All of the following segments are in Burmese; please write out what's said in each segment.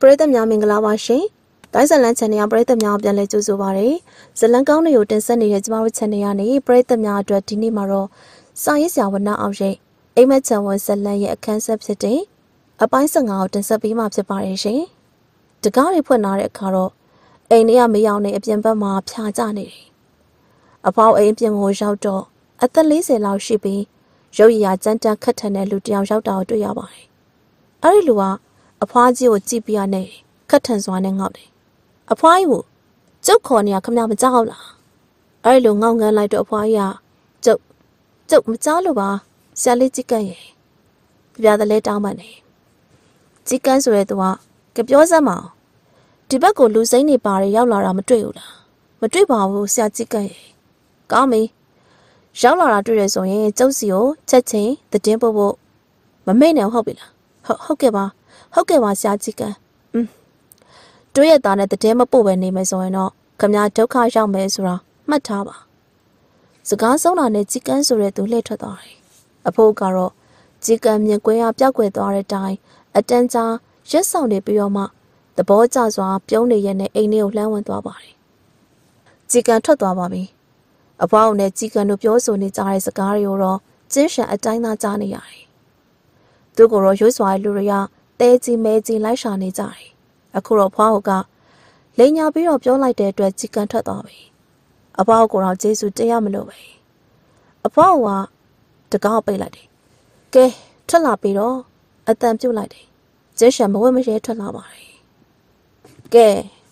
ပရိသတ်များမင်္ဂလာပါရှင်။တိုင်းဇလန် channel ပရိသတ်များပြန်လည်ကြိုဆိုပါရစေ။ဇလန်ကောင်းတွေကိုတင်ဆက်နေတဲ့ကျမတို့ channel ကနေပရိသတ်များအတွက်ဒီနေ့မှာတော့စာရေးဆရာဝနအောင်ရဲ့အိမ်မက်ချံဝန်ဇလန်ရဲ့အခန်းဆက်ဖြစ်တဲ့အပိုင်း15ကိုတင်ဆက်ပေးမှာဖြစ်ပါတယ်ရှင်။တကားတွေဖွင့်လာတဲ့အခါတော့အိမ်ထဲကမယောင်နေအပြင်ဘက်မှာဖြာကျနေတယ်။အဖောက်အိမ်ပြင်ကိုရောက်တော့အသက်40လောက်ရှိပြီးရုပ်ရည်ရကြမ်းတမ်းခက်ထန်တဲ့လူတစ်ယောက်ရောက်တာကိုတွေ့ရပါတယ်။အဲ့ဒီလူက အဖွားကြီးကိုကြည့်ပြရနေခက်ထန်စွာနဲ့ငေါ့တယ်။အဖွားကြီးကိုကျုပ်ခေါ်နေရခမမကြောက်လား။အဲ့ဒီလိုငေါ့ငန်းလိုက်တော့အဖွားကြီးကကျုပ်ကျုပ်မကြောက်လို့ပါဆရာလေးကြည့်ကန့်ရဲ့။ပြပြတဲ့လဲတောင်းမှနေ။ကြည့်ကန့်ဆိုတဲ့သူကကြပြောစမ်းမအောင်ဒီဘက်ကိုလူစိမ့်နေပါတယ်ရောက်လာတာမတွေ့ဘူးလား။မတွေ့ပါဘူးဆရာကြည့်ကန့်ရဲ့။ကောင်းပြီ။ရောက်လာတာတွေ့ရဆိုရင်ကျုပ်စီကိုချက်ချင်းတည်င်းပို့ဖို့မမိတ်နဲ့ဟုတ်ပြီလားဟုတ်ဟုတ်ကဲ့ပါ ဟုတ်ကဲ့ပါဆရာကြီးကอืมတို့ရဲ့သားနဲ့တည်င်းမပို့ပဲနေမယ်ဆိုရင်တော့ခမဒုက္ခရောက်မယ်ဆိုတာမှတ်ထားပါစကားဆုံးတာနဲ့ကြီးကန်းဆိုတဲ့သူလှည့်ထွက်သွားတယ်အဖိုးကတော့ကြီးကန်းမြင်ကွဲရပျောက်ကွယ်သွားတဲ့အတိုင်းအတန်းကြားရက်ဆောင်နေပြီးတော့မှသဘောကျစွာပြုံးနေရတဲ့အိမ်လေးကိုလှမ်းဝင်သွားပါတယ်ကြီးကန်းထွက်သွားပါပြီအဖွားအုံနဲ့ကြီးကန်းတို့ပြောဆိုနေကြတဲ့စကားတွေကိုတော့ကျင်းရှံအတိုင်းသားကြားနေရတယ်သူကိုတော့ရွှေ့စွာလူတွေက တဲကြီးမဲကြီးလိုက်ရှာနေကြတယ်အခုတော့ဖွားဟုတ်ကလိန်ညာပြီးတော့ပြောလိုက်တဲ့အတွက်ကြီးကန်းထွက်သွားပြီအဖွားကိုတော့ဂျေစုတရားမလို့ပဲအဖွားကတကောက်ပိတ်လိုက်တယ်ကဲထွက်လာပြီးတော့အတန်ပြုတ်လိုက်တယ်ကျင်းရှံမဝဲမရဲထွက်လာပါတယ်ကဲ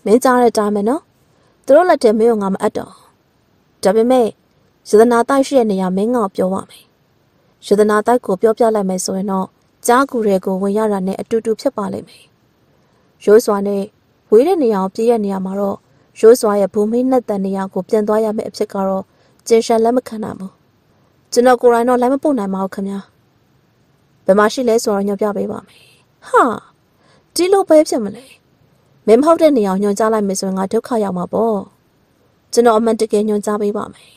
မင်းကြားတဲ့တားမယ်နော်သူတို့လက်ထဲမင်းကငါမအပ်တော့ဒါပေမဲ့ယဒနာတိုက်ရှိတဲ့နေရာမင်းကပြောပါမယ်ယဒနာတိုက်ကိုပြောပြလိုက်မယ်ဆိုရင်တော့ ကြားကူတွေကိုဝင်ရတာနဲ့အတူတူဖြစ်ပါလိမ့်မယ်ရိုးစွာနဲ့ဝေးတဲ့နေရာကိုပြည့်ရဲ့နေရာမှာတော့ရိုးစွာရဲ့ဘူမိနဲ့တန်နေရာကိုပြန်သွားရမယ့်အဖြစ်ကတော့ကျင်ရှန်လက်မခံနိုင်ဘူးကျွန်တော်ကိုယ်တိုင်တော့လည်းမပို့နိုင်ပါဘူးခင်ဗျာဘယ်မှာရှိလဲဆိုတော့ညွှန်ပြပေးပါမယ်ဟာဒီလိုပဲဖြစ်မလဲမင်းမဟုတ်တဲ့နေရာကိုညွှန်ကြားလိုက်မယ်ဆိုရင်ငါဒုက္ခရောက်မှာပေါ့ကျွန်တော်အမှန်တကယ်ညွှန်ကြားပေးပါမယ်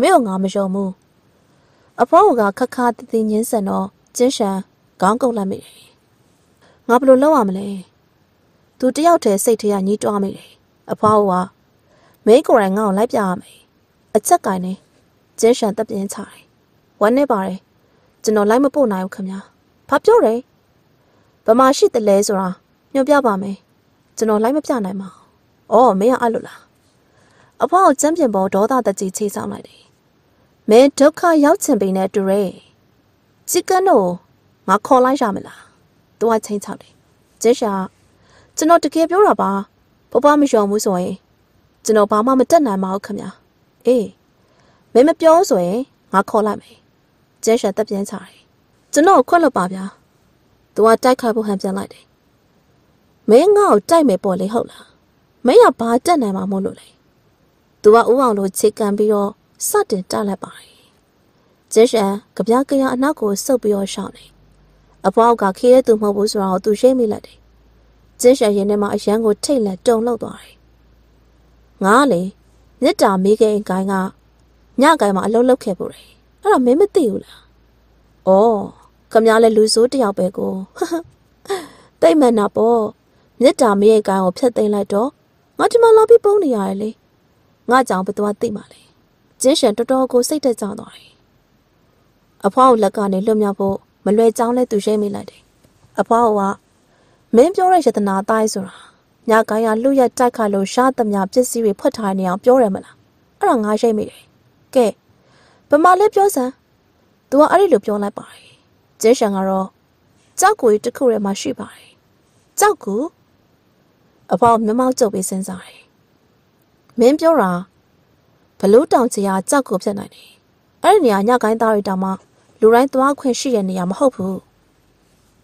မင်းကငါမယုံဘူးအဖေါကခက်ခါတည်တည်ညင်းဆန်တော့ကျင်းရှန် ခေါင်းကုပ်လိုက်မိတယ်ငါဘယ်လိုလုပ်ရမလဲသူတယောက်တည်းစိတ်ထဲကညှိတွားမိတယ်အဖွားကမင်းကိုယ်တိုင်ငါ့ကိုလိုက်ပြရမယ်အချက်ကင်နေကျင်းရှန်တပ်ပြင်းချတယ်ဝမ်းနေပါတယ်ကျွန်တော်လိုက်မပို့နိုင်ဘူးခင်ဗျာဘာပြောတယ်ဗမာရှိတယ်လဲဆိုတာညွှန်ပြပါမယ်ကျွန်တော်လိုက်မပြနိုင်ပါဘူးအော်မင်းကအဲ့လိုလားအဖွားကိုကျမ်းပြင်ပေါ်ဒေါသတကြီးချိဆောင်လိုက်တယ်မင်းဒုက္ခရောက်ချင်ပေနဲ့တူရဲချစ်ကန်တို့ ငါခေါ်လိုက်ရမလားသူကချင်းချောက်တယ်ကျင်းရှာကျွန်တော်တကယ်ပြောတာပါဘဘမယုံဘူးဆိုရင်ကျွန်တော်ဘာမှမတက်နိုင်ပါဘူးခင်ဗျာအေးမင်းမပြောဆိုရင်ငါခေါ်လိုက်မယ်ကျင်းရှာတက်ပြင်းချတယ်ကျွန်တော်ခွက်လို့ပါဗျာသူကတိုက်ခိုက်ဖို့ဟန်ပြန်လိုက်တယ်မင်းငါ့ကိုတိုက်မယ်ပေါ့လေဟုတ်လားမင်းကဘာတက်နိုင်မှာမို့လို့လဲသူကဥအောင်လို့ခြေကန်ပြီးတော့စတင်တက်လိုက်ပါတယ်ကျင်းရှာကြပြားကြရအနောက်ကိုဆုပ်ပြီးတော့ရှောင်းတယ် အဖွားကခေးတဲ့သူမဟုတ်ဘူးဆိုတော့သူရှိမိလိုက်တယ်။ကျင်းရှယ်ရင်ထဲမှာအရန်ကိုထိတ်လက်တုံလောက်သွားတယ်။ငါလေမြစ်တာမေးကိန်းကိုင်းကညကိုင်းမှာအလုံးလောက်ခဲ့ပို့တယ်။အဲ့တော့မင်းမသိဘူးလား။အော်ခမလည်းလူဆိုးတယောက်ပဲကို။တိတ်မှန်တာပေါ့။မြစ်တာမေးကိန်းကိုဖျက်သိမ်းလိုက်တော့ငါဒီမှာလာပြီးပုံနေရတယ်လေ။ငါကြောင့်ဘသူကသိမှလဲ။ကျင်းရှယ်တော်တော်ကိုစိတ်တက်ကြသွားတယ်။အဖွားကိုလက်ကနေလွတ်မြောက်ဖို့ မလွယ်ကြောင်းလဲသူရှိမိလိုက်တယ်။အဖွားကမင်းပြောတဲ့ယတနာတိုင်းဆိုတာညကိုင်းကလူရက်တိုက်ခါလို့ရှားသမျှပစ္စည်းတွေဖွက်ထားနေအောင်ပြောရမလား။အဲ့ဒါငါရှိမိတယ်။ကဲဗမာလေးပြောစမ်း။ तू ကအဲ့ဒီလိုပြောလိုက်ပါတယ်။ကျင်းရှန်ကတော့ကြောက်ကိုတခုထဲမှာရှိပါတယ်။ကြောက်ကိုအဖေါ်မျက်မှောက်ကျုပ်ပြီးစဉ်းစားတယ်။မင်းပြောတာဘလို့တောင်ချရာကြောက်ကိုဖြစ်နိုင်တယ်။အဲ့ဒီနေရာညကိုင်းသားတွေတောင်မှ လူတိုင်းသွားခွင့်ရှိတဲ့နေရာမဟုတ်ဘူး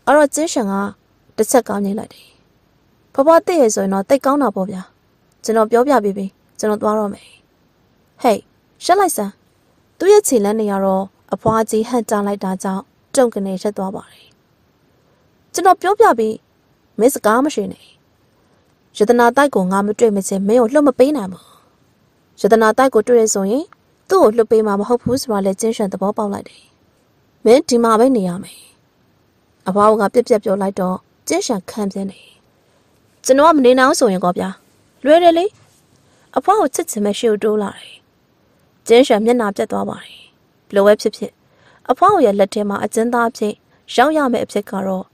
အဲ့တော့ကျင်းရှင်ကတစ်ချက်ကောင်းနေလိုက်တယ်ဖဖသိရဆိုရင်တော့တိတ်ကောင်းတာပေါ့ဗျာကျွန်တော်ပြောပြပေးပြီကျွန်တော်သွားတော့မယ်ဟေးရှက်လိုက်စမ်းသူ့ရဲ့ခြေလမ်းတွေကတော့အဖွားကြီးဟန်တာလိုက်တာကြောင့်တုံကနေရက်သွားပါတယ်ကျွန်တော်ပြောပြပြီးမင်းစကားမရှိနဲ့ယတနာတိုက်ကိုငါမတွေ့မချင်းမင်းကိုလှုပ်မပေးနိုင်ဘူးယတနာတိုက်ကိုတွေ့ရဆိုရင်သူ့ကိုလှုပ်ပေးမှာမဟုတ်ဘူးဆိုတာလည်းကျင်းရှင်သဘောပေါက်လိုက်တယ် မင်းဒီမှာပဲနေရမယ်အဘွားကပြက်ပြက်ပြောလိုက်တော့ကျင်းရှန်ခံပြင်းနေကျွန်တော်ကမနေနိုင်အောင်ဆိုရင်ကောဗျာလွယ်တယ်လေအဖွားကိုချစ်ချင်မဲ့ရှေ့ကိုတိုးလာတယ်ကျင်းရှံမျက်နှာပြတ်သွားပါတယ်ဘလိုပဲဖြစ်ဖြစ်အဖွားကိုရဲ့လက်ထဲမှာအကျဉ်းသားဖြစ်ရောက်ရမယ့်အဖြစ်ကတော့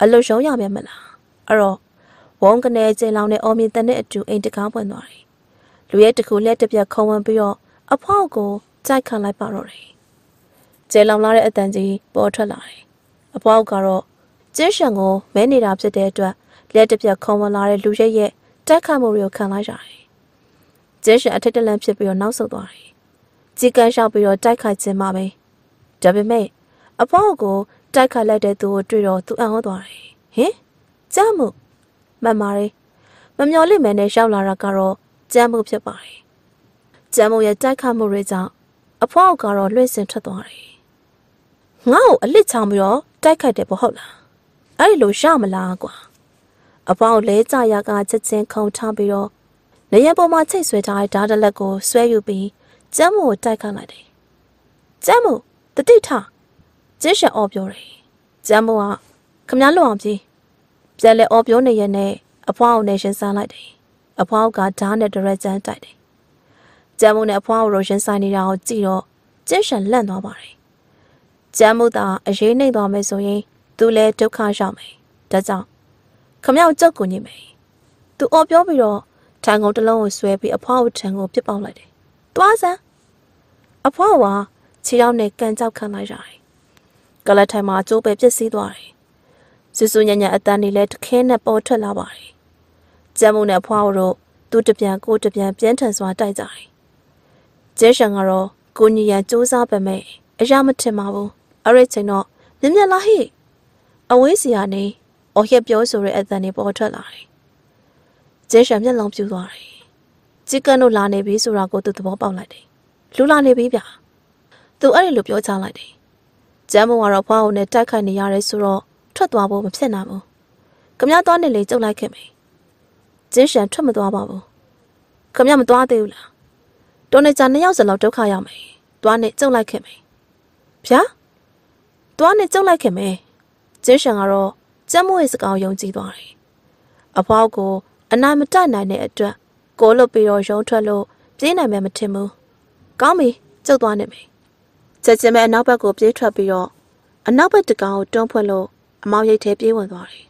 အလွတ်ရှုံးရမယ်မလားအဲ့တော့ဝုန်းကနေကျင်းလောင်နဲ့အော်မြင့်တဲ့အတူအိမ်တကားပွင့်သွားတယ်လူရဲ့တခုလက်တစ်ပြက်ခုံဝင်ပြီးတော့အဖွားကိုကြိုက်ခံလိုက်ပါတော့တယ် ကျဲလောင်လာတဲ့အတန်ကြီးပေါ်ထွက်လာတယ်အဖွားကတော့ကျင်းရှံကိုမဲနေတာဖြစ်တဲ့အတွက်လက်တစ်ပြက်ခုံဝင်လာတဲ့လူရဲ့ရဲ့တက်ခတ်မှုတွေကိုခံလိုက်ရတယ်ကျင်းရှံအထက်တလန့်ဖြစ်ပြီးတော့နောက်ဆုတ်သွားတယ်ကြီးကန်းလျှောက်ပြီးတော့တိုက်ခိုက်ခြင်းမှာပဲဒါပေမဲ့အဖွားကိုတိုက်ခိုက်လိုက်တဲ့သူကိုတွေ့တော့သူအံ့ဩသွားတယ်ဟင်ကြမ်းမှုမှန်ပါတယ်မမျော်လင့်မဲနဲ့ရောက်လာတာကတော့ကြမ်းမှုဖြစ်ပါတယ်ကြမ်းမှုရဲ့တိုက်ခိုက်မှုတွေကြောင့်အဖွားကတော့လွှင့်စင်ထွက်သွားတယ် ငါ့ကိုအလစ်ချောင်ပြီးတော့တိုက်ခိုက်တယ်ပေါ့ဟုတ်လားအဲ့လိုရမလားကွာအဖွားကိုလဲကြရကချက်ချင်းခုံထားပြီးတော့နေရပေါ်မှာချိတ်ဆွဲထားတဲ့ဓာတ်တလက်ကိုဆွဲယူပြီးကျမ်းမို့ကိုတိုက်ခတ်လိုက်တယ်။ကျမ်းမို့တတိထကျင်းရှံအော်ပြောတယ်။ကျမ်းမို့ကခမည်းလွန်အောင်ပြေးပြန်လဲအော်ပြောနေရနဲ့အဖွားအောင်နေရှင်ဆန်းလိုက်တယ်။အဖွားကဓာတ်နဲ့ဒရက်ကျန်းတိုက်တယ်။ကျမ်းမို့နဲ့အဖွားကိုရိုရှင်ဆိုင်နေတာကိုကြည့်တော့ကျင်းရှံလန့်သွားပါတယ်။ ကျမ်းမို့သာအရေးနှိမ့်သွားမယ်ဆိုရင်သူလည်းဒုက္ခရောက်မယ်။ဒါကြောင့်ခမည်းကြောက်ကုန်ညင်မယ်။သူအော်ပြောပြီးတော့ထိုင်ကုန်တစ်လုံးကိုဆွဲပြီးအဖွားကိုထံကိုပြစ်ပေါက်လိုက်တယ်။သွားစမ်းအဖွားကခြေထောက်နဲ့ကန်ကြောက်ခံလိုက်ရတယ်။ကလတ်ထိုင်မှာကျိုးပဲပြစ်စည်းသွားတယ်။စူးစူးညံ့ညံ့အတန်းတွေလည်းတခဲနဲ့ပေါ်ထွက်လာပါတယ်။ကျမ်းမုံနဲ့အဖွားတို့သူတပြန်ကိုတပြန်ပြင်းထန်စွာတိုက်ကြတယ်။ကျဲရှန်ကတော့ကိုညီရန်စူးစားပေမဲ့အရာမထင်ပါဘူး။ အဲ့ဒီချိန်တော့မြင်မြင်လာဟိအဝေးစီကနေအော်ရက်ပြောဆိုတဲ့အတန်တွေပေါ်ထွက်လာတယ်။ကျဲရှန်မျက်လုံးပြူသွားတယ်။ကြီးကန်တို့လာနေပြီဆိုတာကိုသူသဘောပေါက်လိုက်တယ်။လူလာနေပြီဗျာ။သူအဲ့ဒီလိုပြောချလိုက်တယ်။ကျမ်းမကတော့ဖွားအောင်နဲ့တိုက်ခိုက်နေရတယ်ဆိုတော့ထွက်သွားဖို့မဖြစ်နိုင်ဘူး။ခမရသွားနေလေကြုတ်လိုက်ခဲ့မယ်။ကျင်းရှန်ထွက်မသွားပါဘူး။ခမရမသွားသေးဘူးလား။တော်နေကြနှစ်ယောက်စလောက်ဒုက္ခရောက်မယ်။သွားနေကြုတ်လိုက်ခဲ့မယ်။ဗျာ။ သွားနေကြုတ်လိုက်ခဲ့မယ်။ကျင်းရှန်ကတော့ကျမ်းမရဲ့စကားကိုယုံကြည်သွားတယ်။အဖွားကိုအနိုင်မတိုက်နိုင်တဲ့အတွက်ကိုလွတ်ပြီးတော့ရုံထွက်လို့ပြေးနိုင်မယ်မထင်ဘူး။ကောင်းပြီကျုပ်သွားနေမယ်။ချက်ချင်းပဲအနောက်ဘက်ကိုပြေးထွက်ပြီးတော့အနောက်ဘက်တကောင်ကိုတွန်းဖွင့်လို့အမောင်ရိတ်ထဲပြေးဝင်သွားတယ်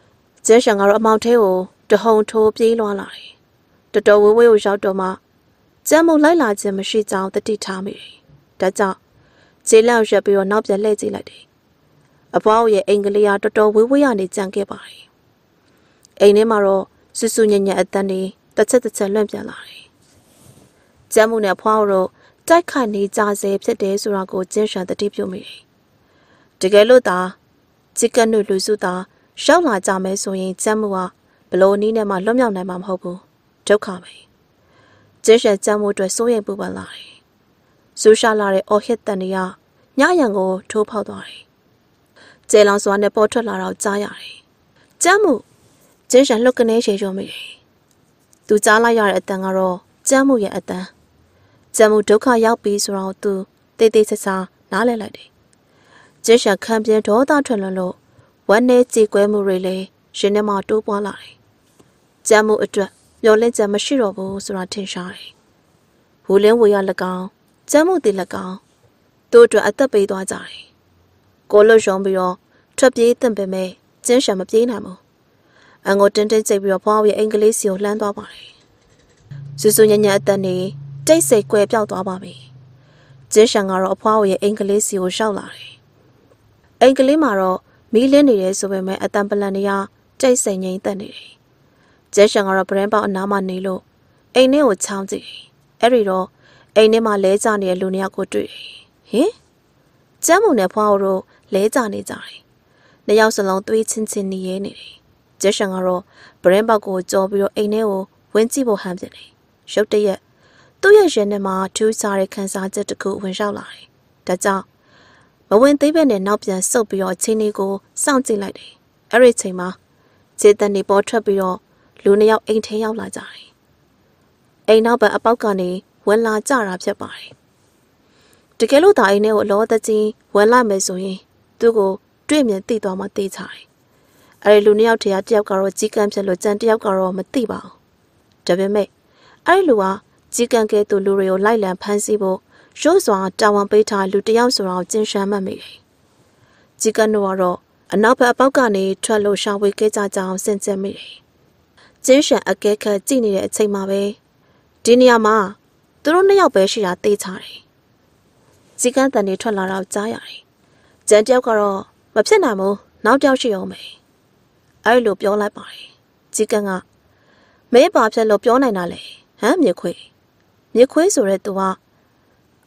။ကျဲရှန်ကတော့အမောင်ထဲကိုတဟုန်ထိုးပြေးလွှားလာတယ်။တတော်ဝေးဝေးကိုရောက်တော့မှကျမ်းမုံလိုက်လာခြင်းမရှိကြောင်းတတိထားမိတယ်။ဒါကြောင့် ခြေလောက်ရက်ပြီးတော့နောက်ပြန်လှည့်ကြည့်လိုက်တယ်။အဖွားရဲ့အင်္ဂလိပ်ကတော်တော်ဝေးဝေးရနေကြံခဲ့ပါတယ်။အိမ်ထဲမှာတော့ဆူဆူညံ့ညံ့အတန်းတွေတစ်ချက်တစ်ချက်လွန့်ပြန်လာတယ်။ကျမ်းမှုနဲ့ဖွားတို့တိုက်ခိုက်နေကြဆဲဖြစ်တယ်ဆိုတာကိုကျင်းရှာတတိပြုမိတယ်။တကယ်လို့သာချစ်ကနုလူစုသာရောက်လာကြမယ်ဆိုရင်ကျမ်းမှုကဘလို့နီးနဲ့မှလွတ်မြောက်နိုင်မှာမဟုတ်ဘူး။ဒုက္ခပဲ။ကျင်းရှာကျမ်းမှုအတွက်စိုးရိမ်ပူပန်လာတယ်။ ဆူရှာလာတဲ့အော်ဟစ်တန်တွေကညရံကိုထိုးဖောက်သွားတယ်။ကျဲလောင်စွာနဲ့ပေါ်ထွက်လာတော့ကြားရတယ်။ကျမ်းမှုကျင်းရှာလှုပ်ကနေချေချုံမိတယ်။သူကြားလိုက်ရတဲ့အတန်ကတော့ကျမ်းမှုရဲ့အတန်ကျမ်းမှုဒုက္ခရောက်ပြီဆိုတော့သူတေးသေးချာချာနားလည်လိုက်တယ်။ကျင်းရှာခံပြင်းဒေါသထွက်လွန်လို့ဝမ်းနဲ့ကြေကွဲမှုတွေလည်းရှင်ထဲမှာတိုးပွားလာတယ်။ကျမ်းမှုအတွက်မျောလင့်ချက်မရှိတော့ဘူးဆိုတာထင်ရှားတယ်။ဘူလင်းဝေရ၎င်း ကျမ်းမှုတည်၎င်းသူ့အတွက်အသက်ပေးသွားကြတယ်။ကိုလွတ်ရုံပြီးတော့ထွက်ပြေးတင့်ပေမဲ့ကျင်းရှာမပြေးနိုင်ဘူး။အငိုတင်းတင်းကျိတ်ပြီးတော့ဖွားရဲ့အင်္ဂလိပ်စီကိုလှမ်းသွားပါတယ်။စူးစူးညံ့ညံ့အသက်နေတိတ်ဆိတ်ကွယ်ပြောက်သွားပါပြီ။ကျင်းရှန်ကတော့အဖွားရဲ့အင်္ဂလိပ်စီကိုရှောက်လာတယ်။အင်္ဂလိပ်မှာတော့မီးလင်းနေတယ်ဆိုပေမဲ့အတန်ပလန်တွေကတိတ်ဆိတ်ငြိမ်သက်နေတယ်။ကျင်းရှန်ကတော့ဗရင်ပေါက်အနားမှာနေလို့အိမ်ထဲကိုချောင်းကြည့်တယ်။အဲ့ဒီတော့ အိမ်ထဲမှာလဲကျနေတဲ့လူနှစ်ယောက်ကိုတွေ့တယ်။ဟင်ကျမ်းမုံနဲ့ဖွားတို့လဲကျနေကြတယ်။နှစ်ယောက်စလုံးသွေးချင်းချင်းနေရဲနေတယ်။ကျင်းရှန်ကတော့ဗရင်ပေါက်ကိုကြောပြီးတော့အိမ်ထဲကိုဝင်ကြည့်ဖို့ဟမ်းပြတယ်။ရုတ်တရက်သူ့ရဲ့ရင်ထဲမှာထူးခြားတဲ့ခံစားချက်တစ်ခုဝင်ရောက်လာတယ်။ဒါကြောင့်မဝင်သေးပဲနဲ့နောက်ပြန်ဆုတ်ပြီးတော့အချင်းလေးကိုစောင့်ကြည့်လိုက်တယ်။အဲ့ဒီချိန်မှာခြေတန်တွေပေါ်ထွက်ပြီးတော့လူနှစ်ယောက်အိမ်ထဲရောက်လာကြတယ်။အိမ်နောက်ဘက်အပေါက်ကနေ ဝင်လာကြတာဖြစ်ပါတယ်။တကယ်လို့ဒါအိမ်ထဲကိုအလောသက်ကြီးဝင်လာမယ်ဆိုရင်သူ့ကိုတွေ့မြင်သိသွားမှသိချတယ်။အဲ့ဒီလူနှစ်ယောက်တည်းကတယောက်ကတော့ကြီးကန်းဖြစ်လို့ကြံတယောက်ကတော့မသိပါဘူးဒါပေမဲ့အဲ့ဒီလူကကြီးကန်းကဲသူလူတွေကိုလိုက်လံဖမ်းဆီးဖို့ရိုးစွာတာဝန်ပေးထားလူတယောက်ဆိုတော့ကျင်းရှမ်းမှတ်မိတယ်ကြီးကန်းတို့ကတော့အနောက်ဘက်အပေါက်ကနေထွက်လို့ရှာဝေခဲ့ကြကြအောင်စင်ကြယ်မိတယ်ကျင်းရှမ်းအကဲခတ်ကြည့်နေတဲ့အချိန်မှာပဲဒီနေရာမှာ သူတို့နှစ်ယောက်ပဲရှိတာသိချတယ်ကြီးကန်းတန်တွေထွက်လာတော့ကြားရတယ်ကျန်တယောက်ကတော့မဖြစ်နိုင်ဘူးနောက်တယောက်ရှိအောင်မယ်အဲ့လိုပြောလိုက်ပါတယ်ကြီးကန်းကမင်းဘာဖြစ်လို့ပြောနိုင်တာလဲဟမ်မြခွေမြခွေဆိုတဲ့သူက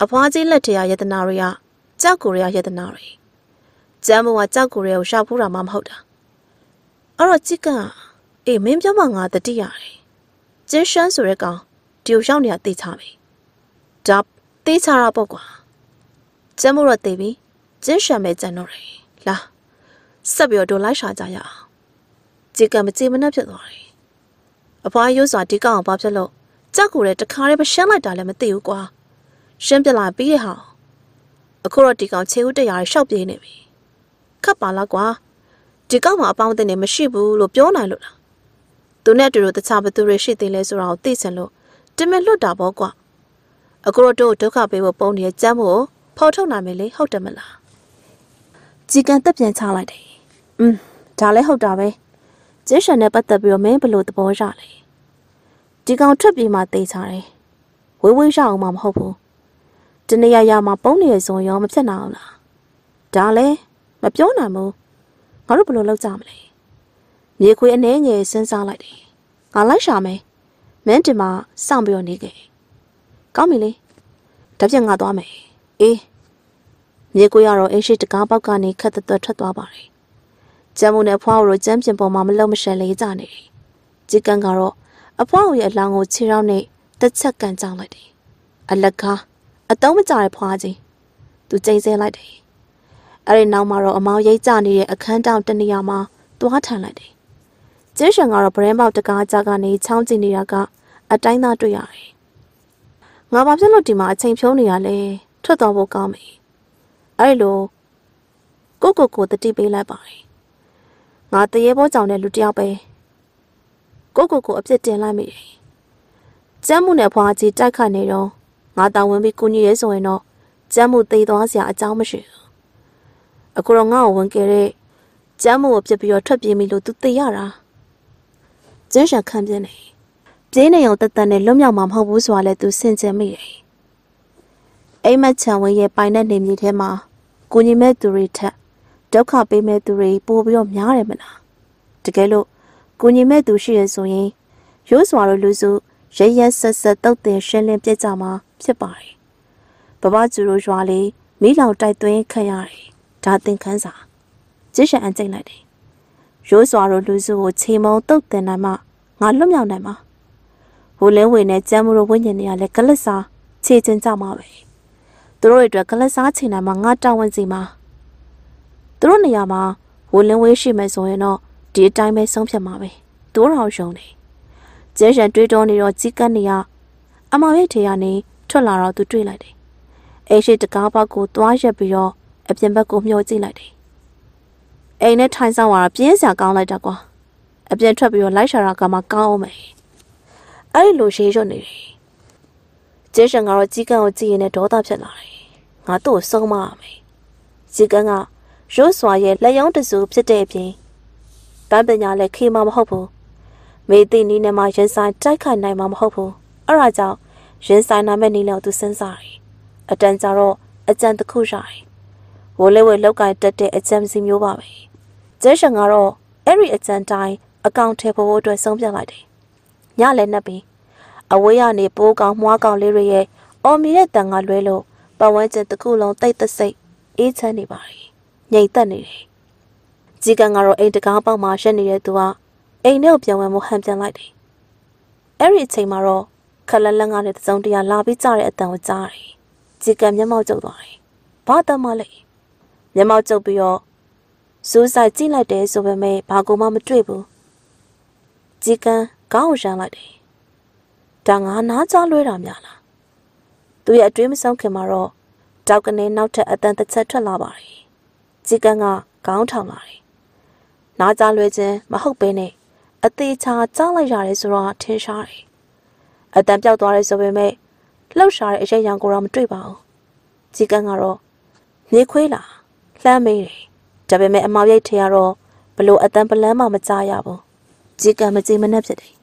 အဖွားကြီးလက်ထရယတနာတွေကကြောက်ကိုရယတနာတွေကျမ်းမကကြောက်ကိုရကိုရှာဖူးတာမှမဟုတ်တာအဲ့တော့ကြီးကန်းအေးမင်းပြောမှငါတတိရတယ်ကျင်းရှမ်းဆိုတဲ့ကောင်ဒီကိုရောက်နေတာသိချပြီ ဒါသိချတာပေါ့ကွာကျမ်းမတော့သိပြီကျင်းရှမ်းပဲကြံတော့တယ်လာဆက်ပြီးတော့လိုက်ရှာကြရအောင်ကြေကံမကြေမနှက်ဖြစ်သွားတယ်အဖွားရိုးစွာဒီကောင်ဘာဖြစ်လို့ကြောက်ကိုတဲ့တခါတည်းမရှမ်းလိုက်တာလည်းမသိဘူးကွာရှင်းပြလာပြီးတဲ့ဟာအခုတော့ဒီကောင်ခြေဦးတရားရှောက်ပြေးနေပြီခတ်ပါလားကွာဒီကောင်မှာအပေါင်းအသင်းနေမရှိဘူးလို့ပြောနိုင်လို့လားသူနဲ့တူတူတခြားဘသူတွေရှိသေးလဲဆိုတာကိုသိစင်လို့တင်မလွတ်တာပေါ့ကွာ အခုတော့တို့ဒုက္ခပေးဖို့ပုံနေကြမ်းဖို့ဖော်ထုတ်နိုင်မယ်လေဟုတ်တယ်မလားကြီးကန်တက်ပြန်ချလိုက်တယ်อืมဒါလည်းဟုတ်တာပဲကျင်းရှင်နဲ့ပတ်သက်ပြီးတော့မင်းဘယ်လိုသဘောရလဲဒီကောင်ထွက်ပြေးမှသိချတယ်ဝေးဝေးရအောင်မှမဟုတ်ဘူးတနေရာရာမှာပုံနေရဆိုရောမဖြစ်နိုင်အောင်လားဒါလည်းမပြောနိုင်ဘူးငါတို့ဘယ်လိုလုပ်ကြမလဲမြေခွေအနေငယ်စဉ်းစားလိုက်တယ်ငါလိုက်ရှာမယ်မင်းတင်မှာစောင့်ပြီးတော့နေခဲ့ ကောင်းပြီလေဒါပြန်ငါသွားမယ်အေးမြေခွေကတော့အင်းရှိတကားပေါက်ကနေခက်သက်သက်ထွက်သွားပါတယ်ကျမ်းမုန်နဲ့အဖွားကိုကျမ်းပြင်ပေါ်မှာမလုံမရှန်လေးကြနေတယ်ជីကန်ကတော့အဖွားကိုရဲ့အလောင်းကိုခြေထောက်နဲ့တစ်ချက်ကန်ကြောင်းလိုက်တယ်အလက်ကားအတုံးမကြတဲ့ဖွားကြီးသူကျိန်ဆဲလိုက်တယ်အဲ့ဒီနောက်မှာတော့အမောင်ရိတ်ကြနေတဲ့အခန်းတောင်တနေရာမှာသွားထန်လိုက်တယ်ကျင်းရှင်ကတော့ဗရင်းပေါက်တကားကြကနေချောင်းကျင်နေတာကအတိုင်းသားတွေ့ရတယ် ငါဘာဖြစ်လို့ဒီမှာအချိန်ဖြုံးနေရလဲထွက်သွားဖို့ကောင်းပြီအဲ့လိုကိုကိုကိုတတိပေးလိုက်ပါတယ်ငါတရေဘောကြောင်တဲ့လူတယောက်ပဲကိုကိုကိုအပြစ်တင်လိုက်မိတယ်ကျမ်းမှုနဲ့ဖွာကြီးတိုက်ခတ်နေတော့ငါတာဝန်ပြီးကုညီရဲဆိုရင်တော့ကျမ်းမှုသိသွားစရာအကြောင်းမရှိဘူးအခုတော့ငါ့ကိုဝင်ခဲ့တဲ့ကျမ်းမှုကိုပြစ်ပြီးတော့ထွက်ပြေးမိလို့သူသိရတာကျင်းရှာခံပြင်းနေ ပြင်းနေအောင်တသက်နဲ့လွတ်မြောက်မှာမဟုတ်ဘူးဆိုတာလည်းသူစင်ကြင်မိတယ်အိမ်မက်ချံဝင်းရဲ့ပိုင်တဲ့နေမြေထဲမှာကိုညီမဲ့သူတွေထက်ဒုက္ခပေးမဲ့သူတွေပို့ပြီးတော့များတယ်မလားတကယ်လို့ကိုညီမဲ့သူရှိရဆိုရင်ရိုးစွာတို့လူစုရရက်ဆက်ဆက်တုတ်တင်ရှင်းလင်းပြကြမှာဖြစ်ပါတယ်ဘဘကျူတို့ရွာလေးမိလောင်တိုက်သွင်းခံရတယ်ဒါသင်ခန်းစာကြည့်ရှံအကျိတ်လိုက်တယ်ရိုးစွာတို့လူစုကိုချိန်မုံတုတ်တင်နိုင်မှငါလွတ်မြောက်နိုင်မှာ ဟိုလင်းဝေနဲ့ကျမ်းမှုတို့ဝိညာဉ်တွေကလည်းကလစ်စာခြေကျင်ကြမှာပဲသူတို့တွေအတွက်ကလစ်စာချိန်နိုင်မှာငါတောင်းဝင်စီမှာသူတို့နေရာမှာဝလင်းဝေးရှိမယ်ဆိုရင်တော့ဒီအတိုင်းပဲဆုံးဖြတ်မှာပဲတိုးတော်ယုံနေကျဲရန်တွေးတောနေတော့ကြီးကပ်နေရအမောင်ရဲ့ထေရနေထွက်လာတော့သူတွေးလိုက်တယ်အိမ်ရှိတကားပေါက်ကိုသွားရက်ပြီးတော့အပြင်ဘက်ကိုမျှောကြည့်လိုက်တယ်အိမ်နဲ့ထိုင်ဆောင်လာပြင်းစရာကောင်းလိုက်တာကွာအပြင်ထွက်ပြီးတော့လိုက်ရှာတာကမှကောင်းအောင်မယ် အဲ့ဒီလိုရေးရွတ်နေတယ်ကျဲရန်ကတော့ကြီးကန်းကိုကြည့်ရင်လည်းဒေါသဖြစ်လာတယ်ငါသူ့ကိုဆုံးမရမယ်ကြီးကန်းကရုပ်စွာရဲ့လက်ရောင်းတစုဖြစ်တဲ့အပြင်တန်းပညာလည်းခေမမဟုတ်ဘူးမေသိနီးနဲ့မှရင်ဆိုင်တိုက်ခိုက်နိုင်မှာမဟုတ်ဘူးအဲ့ဒါကြောင့်ရင်ဆိုင်နိုင်မဲ့နီးလောက်သူစဉ်းစားတယ်အတန်ကြတော့အကြံတစ်ခုရတယ်ဝလေးဝဲလောက်ကင်တက်တဲ့အကြံစီမျိုးပါပဲကျဲရှင်ကတော့အဲ့ဒီအကြံတိုင်းအကောင့်ထဲပေါ်ဖို့အတွက်ဆုံးဖြတ်လိုက်တယ် ညလည်းနှက်ပြီးအဝေးကနေပိုးကောင်မွားကောင်လေးတွေရဲ့အော်မီတဲ့တန်ကလွဲလို့ပတ်ဝန်းကျင်တစ်ခုလုံးတိတ်တဆိတ်အေးချမ်းနေပါတယ်ငြိမ်သက်နေတယ်။ကြီးကန်ကတော့အိမ်တကားပေါက်မှာရက်နေတဲ့သူကအိမ်ထဲကိုပြန်ဝင်မှုဟန်ပြန်လိုက်တယ်။အဲ့ဒီအချိန်မှာတော့ခက်လက်လက်ကနေတစုံတရာလာပြီးကြတဲ့အတန်ကိုကြားတယ်။ကြီးကန်မျက်မှောက်ကျုပ်သွားတယ်။ဘာတမ်းမလဲ။မျက်မှောက်ကျုပ်ပြီးတော့စူးစိုက်ကြည့်လိုက်တယ်ဆိုပေမဲ့ဘာကူမှမတွေ့ဘူး။ကြီးကန် ကောင်းကိုရမ်းလိုက်တယ်။ဒါငါနားကြားလွဲတာများလား။သူရဲ့အတွင်းမဆုံးခင်မှာတော့တောက်ကနေနောက်ထပ်အတန်တစ်ချက်ထွက်လာပါတယ်။ကြီးကန်းကခေါင်းထောင်လာတယ်နားကြလွဲခြင်းမဟုတ်ပဲနဲ့အသေးချာကြားလိုက်ရတယ်ဆိုတော့ထင်ရှားတယ်အတန်ပြောက်သွားတယ်ဆိုပေမဲ့လှုပ်ရှားတဲ့အရေးရန်ကိုတော့မတွေ့ပါဘူးကြီးကန်းကတော့နေခွေးလားလှမ်းမေးတယ်ဒါပေမဲ့အမောင်ရိတ်ထဲကတော့ဘလို့အတန်ပလန်းမှမကြားရဘူးကြီးကန်းမကြည့်မနှက်ဖြစ်တယ်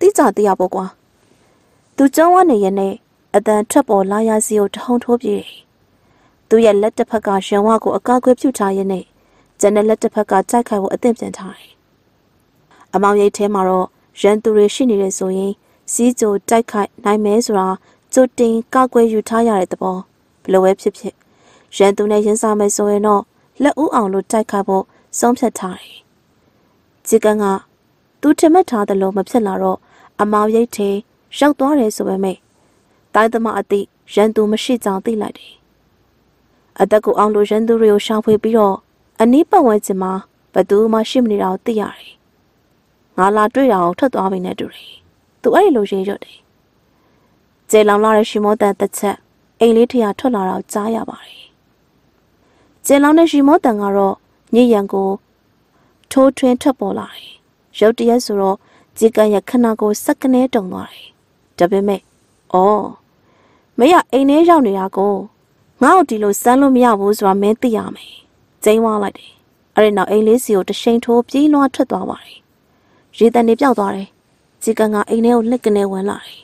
တိကျသိရပေါ့ကွာသူကြောင်းဝနေရနဲ့အတန်ထွက်ပေါ်လာရစီကိုတဟုန်ထိုးပြေးတယ်သူရဲ့လက်တစ်ဖက်ကရှင်ဝကိုအကာအကွယ်ပြုထားရင်းနဲ့ကျန်တဲ့လက်တစ်ဖက်ကကြိုက်ခိုက်ဖို့အသင့်ပြန်ထားတယ်အမောင်ရိတ်ထဲမှာတော့ရန်သူတွေရှိနေတယ်ဆိုရင်စီးကြိုတိုက်ခိုက်နိုင်မယ်ဆိုတာကြိုတင်ကောက်ွယ်ယူထားရတဲ့သဘောဘလို့ပဲဖြစ်ဖြစ်ရန်သူနဲ့ရင်ဆိုင်မယ်ဆိုရင်တော့လက်ဦးအောင်လို့တိုက်ခိုက်ဖို့ဆုံးဖြတ်ထားတယ်။ជីကန်ကသူထင်မှတ်ထားသလိုမဖြစ်လာတော့ အမောင်ရိတ်ထဲရောက်သွားတယ်ဆိုပေမဲ့တိုင်းသမားအသိရန်သူမရှိကြောင်သိလိုက်တယ်။အသက်ကိုအောင်လို့ရန်သူတွေကိုရှာဖွေပြီးတော့အနီးပတ်ဝန်းကျင်မှာဘသူမှရှိမနေတာကိုသိရတယ်။ငါလာတွေ့တာကိုထွက်သွားပြီနဲ့တူတယ်။သူအဲ့ဒီလိုရေးရွတ်တယ်။ကျေလောင်လာတဲ့ရှင်မောတန်တစ်ချက်အိမ်လေးထရထွက်လာတော့ကြားရပါတယ်။ကျေလောင်တဲ့ရှင်မောတန်ကတော့ညစ်ရန်ကိုထိုးထွင်းထွက်ပေါ်လာတယ်။ရုတ်တရက်ဆိုတော့ ဂျီကန်ရဲ့ခန္ဓာကိုယ်စက္ကနေတုံသွားတယ်။ဒါပေမဲ့အော်မရအိမ်ထဲရောက်နေတာကိုငါ့ကိုဒီလိုစမ်းလို့မရဘူးဆိုတာမင်းသိရမယ်။ကျိန်းဝါလိုက်တယ်။အဲ့ဒီနောက်အိမ်လေးစီကိုတရှိန်ထိုးပြေးလွှားထွက်သွားပါတယ်။ရေတံတွေပျောက်သွားတယ်။ဂျီကန်ကအိမ်ထဲကိုလက်ကနေဝင်လာတယ်